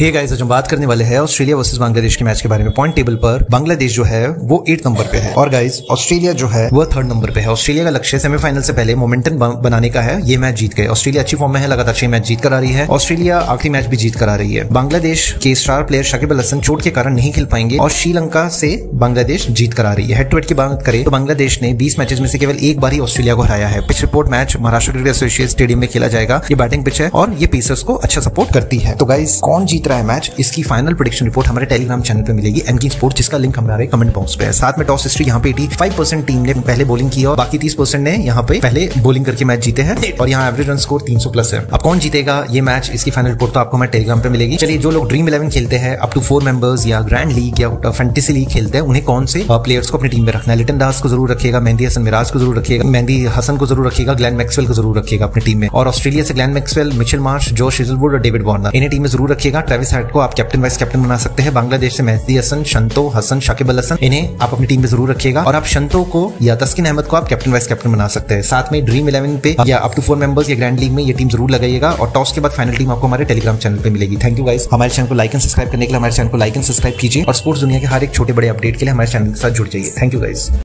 Hey guys आज हम बात करने वाले हैं ऑस्ट्रेलिया वर्सेस बांग्लादेश के मैच के बारे में. पॉइंट टेबल पर बांग्लादेश जो है, वो एट नंबर पे है. और गाइस ऑस्ट्रेलिया जो है, वो थर्ड नंबर पे है. ऑस्ट्रेलिया का लक्ष्य सेमीफाइनल से पहले मोमेंटम बनाने का है. ये मैच जीत गए. ऑस्ट्रेलिया अच्छी फॉर्म में है, लगातार छह मैच जीत कर रही है. ऑस्ट्रेलिया आखिरी मैच भी जीत करा रही है. बांग्लादेश के स्टार प्लेयर शकीब अल हसन चोट के कारण नहीं खेल पाएँगे. और श्रीलंका से बांग्लादेश जीत करा रही है. हेड टू हेड की बात करें तो बांग्लादेश ने बीस मैचेस में से केवल एक बार ही ऑस्ट्रेलिया को हराया है. Pitch report match Maharashtra cricket association stadium में खेला जाएगा. ये बैटिंग पिच है और ये पेसर्स को अच्छा सपोर्ट करती है. तो गाइज़ कौन जीत रहा है मैच इसकी फाइनल प्रोडिक्शन रिपोर्ट हमारे टेलीग्राम चैनल पर मिलेगी। एनकी स्पोर्ट जिसका लिंक हमारे कमेंट बॉक्स पे है। साथ में टॉस हिस्ट्री यहाँ पे एटी फाइव परसेंट टीम ने पहले बॉलिंग की और बाकी तीस परसेंट ने यहाँ पे पहले बॉलिंग करके मैच जीते हैं। और यहाँ एवरेज रन स्कोर तीन सौ प्लस है। अब कौन जीतेगा ये मैच इसकी फाइनल रिपोर्ट तो आपको हमारे टेलीग्राम पे मिलेगी। चलिए, जो लोग ड्रीम इलेवन खेलते हैं अप टू फोर मेंबर्स या ग्रैंड लीग या फैंटेसी लीग खेलते हैं, उन्हें कौन से प्लेयर्स को अपनी टीम में रखना है? लिटन दास को ज़रूर रखेगा मेहंदी हसन मिराज को ज़रूर रखेगा मेहंदी हसन को ज़रूर रखेगा ग्लैन मैक्सवेल को ज़रूर रखेगा अपनी टीम में। और ऑस्ट्रेलिया से ग्लैन मैक्सवेल मिचेल मार्श जो शिजलवुड और डेविड वार्नर इन्हें टीम में ज़रूर रखिएगा। ट्रेविस हार्ट को आप कैप्टन वाइस कैप्टन बना सकते हैं। बांग्लादेश से मेहदी हसन, शंतो हसन, शाकिब अल हसन, इन्हें आप अपनी टीम में ज़रूर रखिएगा। और आप शंतो को या तस्किन अहमद को आप कैप्टन वाइस कैप्टन बना सकते हैं। साथ में ड्रीम इलेवन पे या अप टू फोर मेंबर्स या ग्रैंड लीग में ये टीम ज़रूर लगाइएगा। और टॉस के बाद फाइनल टीम आपको हमारे टेलीग्राम चैनल पर मिलेगी। थैंक यू गाइस हमारे चैनल को लाइक एंड सब्सक्राइब करने के लिए हमारे चैनल को लाइक एंड सब्सक्राइब कीजिए। और स्पोर्ट्स दुनिया के हर एक छोटे बड़े अपडेट के लिए हमारे चैनल के साथ जुड़ जाइए। Thank you guys